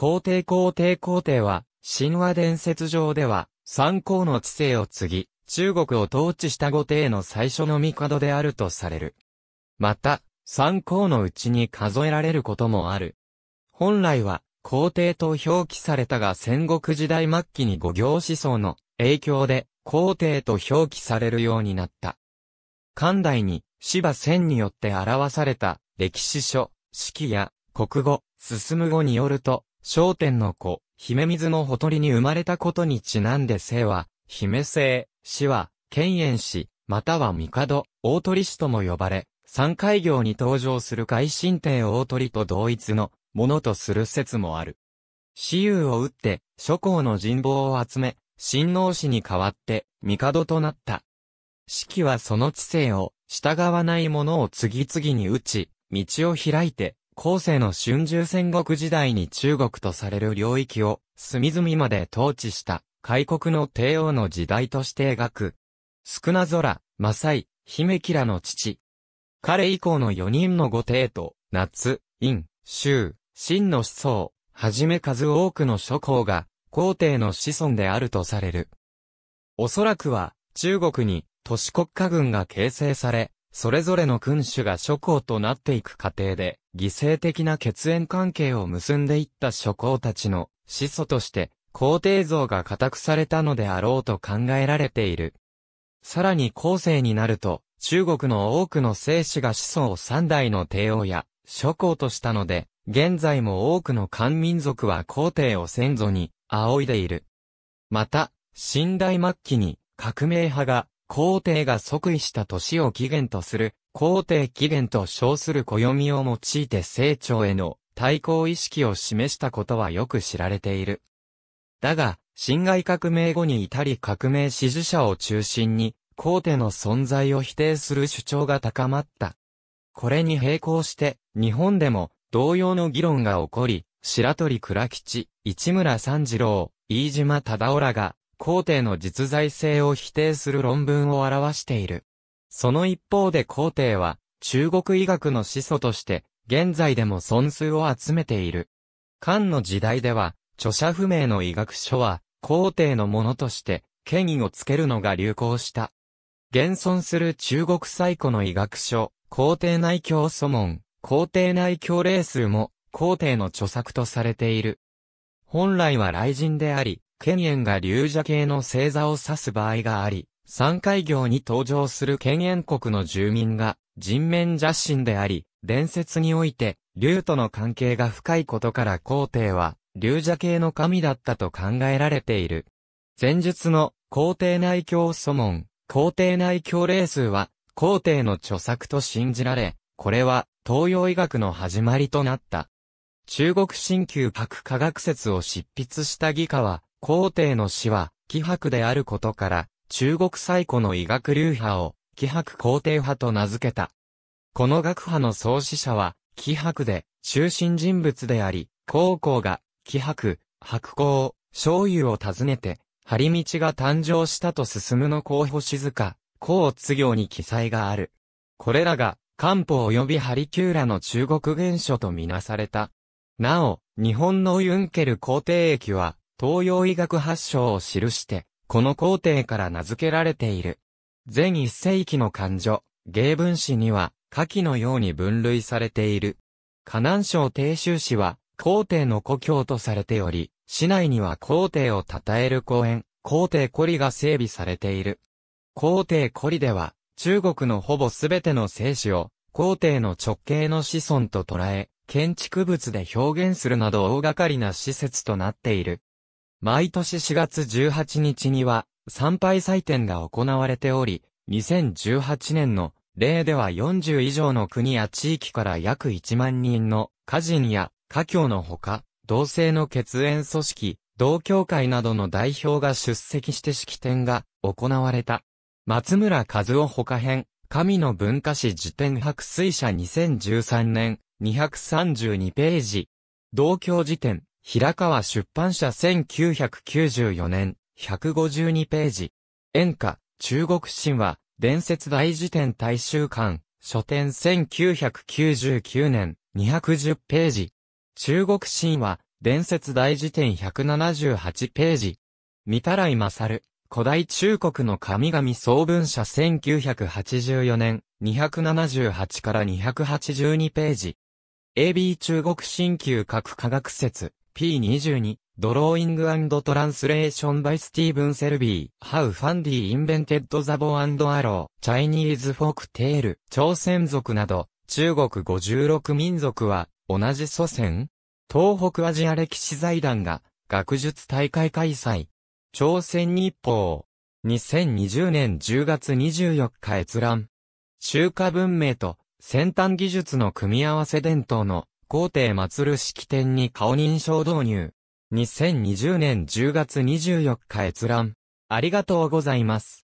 皇帝皇帝皇帝は、神話伝説上では、三皇の知性を継ぎ、中国を統治した後帝の最初の帝であるとされる。また、三皇のうちに数えられることもある。本来は、皇帝と表記されたが戦国時代末期に五行思想の影響で皇帝と表記されるようになった。漢代に芝千によって表された歴史書、式や国語、進む語によると、商天の子、姫水のほとりに生まれたことにちなんで姓は、姫姓、死は、剣炎氏、または帝、大鳥氏とも呼ばれ、三海行に登場する海神帝大鳥と同一のものとする説もある。私有を打って、諸侯の人望を集め、親王氏に代わって、帝となった。四季はその知性を、従わない者を次々に打ち、道を開いて、後世の春秋戦国時代に中国とされる領域を、隅々まで統治した、開国の帝王の時代として描く。少な空、マサイ、姫キラの父。彼以降の4人の御帝と、夏、陰、州、真の思想、はじめ数多くの諸侯が、皇帝の子孫であるとされる。おそらくは、中国に都市国家軍が形成され、それぞれの君主が諸侯となっていく過程で、犠牲的な血縁関係を結んでいった諸侯たちの始祖として、皇帝像が固くされたのであろうと考えられている。さらに後世になると、中国の多くの聖子が子孫を三代の帝王や諸侯としたので、現在も多くの漢民族は皇帝を先祖に仰いでいる。また、清代末期に革命派が皇帝が即位した年を起源とする皇帝起源と称する暦を用いて成長への対抗意識を示したことはよく知られている。だが、辛亥革命後に至り革命支持者を中心に、皇帝の存在を否定する主張が高まった。これに並行して、日本でも同様の議論が起こり、白鳥倉吉、市村三次郎、飯島忠夫らが、皇帝の実在性を否定する論文を表している。その一方で皇帝は、中国医学の始祖として、現在でも尊数を集めている。漢の時代では、著者不明の医学書は、皇帝のものとして、権威をつけるのが流行した。現存する中国最古の医学書、皇帝内教祖門、皇帝内教令数も、皇帝の著作とされている。本来は雷神であり、権炎が龍蛇系の星座を指す場合があり、山海行に登場する権炎国の住民が人面邪神であり、伝説において、竜との関係が深いことから皇帝は、龍蛇系の神だったと考えられている。前述の皇帝内教祖門、皇帝内教令数は、皇帝の著作と信じられ、これは東洋医学の始まりとなった。中国新旧白科学説を執筆した義家は、皇帝の死は、気白であることから、中国最古の医学流派を、気白皇帝派と名付けた。この学派の創始者は、気白で、中心人物であり、高校が、気白、白光、醤油を訪ねて、張道が誕生したと進むの候補静か、高津行に記載がある。これらが、漢方及びハリキューラの中国原書とみなされた。なお、日本のユンケル皇帝液は、東洋医学発祥を記して、この皇帝から名付けられている。前一世紀の漢女、芸文史には、下記のように分類されている。河南省定州市は、皇帝の故郷とされており、市内には皇帝を称える公園、皇帝古里が整備されている。皇帝古里では、中国のほぼすべての聖史を、皇帝の直系の子孫と捉え、建築物で表現するなど大掛かりな施設となっている。毎年4月18日には、参拝祭典が行われており、2018年の例では40以上の国や地域から約1万人の歌人や歌教のほか、同性の血縁組織、同協会などの代表が出席して式典が行われた。松村和夫ほか編、神の文化史辞典白水社2013年、232ページ。同郷辞典、平川出版社1994年、152ページ。演歌、中国神話、伝説大辞典大衆館、書店1999年、210ページ。中国神話、伝説大辞典178ページ。三たらい勝、古代中国の神々総文社1984年、278から282ページ。AB 中国新旧核科学説 P22 ドローイングトランスレーションバイスティーブン・セルビー How Fundy Invented the Bow and Arrow Chinese Folk Tale 朝鮮族など中国56民族は同じ祖先？東北アジア歴史財団が学術大会開催。朝鮮日報。2020年10月24日閲覧。中華文明と先端技術の組み合わせ伝統の皇帝祭る式典に顔認証導入。2020年10月24日閲覧。ありがとうございます。